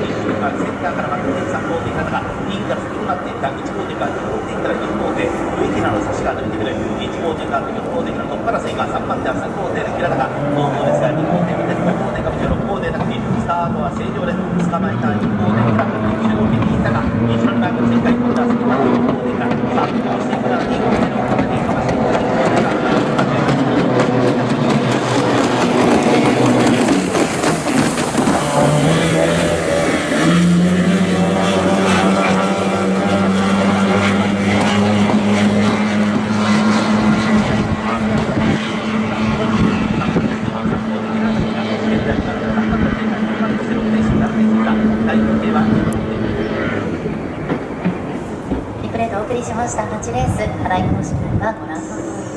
と間、センターからの3号艇方が2位から先となっていた1号店から2号店から4号艇、植木らの差しが抜いてくる、1号店から4号店からトップ争いが3番手は3号艇の平田が後方ですが、2号リプレイでお送りしました8レース、払い戻しメンバーご覧の通り